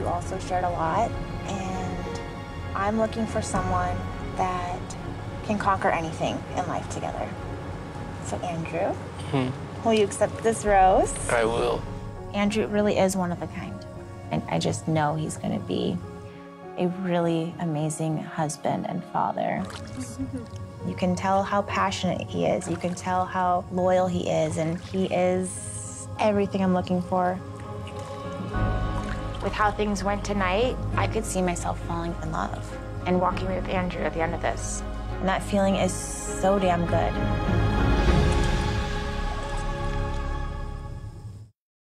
you also shared a lot, and I'm looking for someone that can conquer anything in life together. So, Andrew, hmm. will you accept this rose? I will. Andrew really is one of a kind. And I just know he's going to be a really amazing husband and father. You can tell how passionate he is. You can tell how loyal he is. And he is everything I'm looking for. With how things went tonight, I could see myself falling in love and walking with Andrew at the end of this. And that feeling is so damn good.